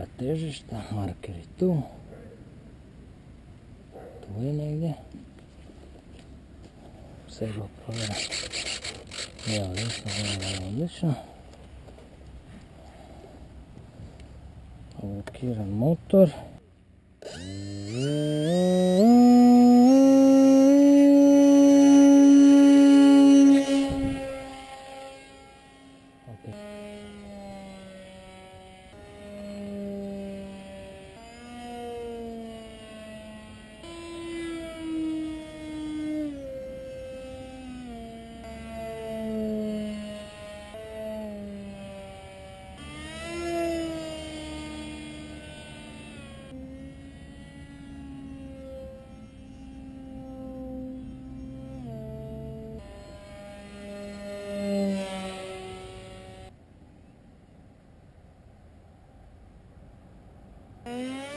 маркера тежеща, маркери ту. Tu je negdje. Sebo provjera. Evo, desno, ovo je odlično. Blokiran motor. Okay. 哎。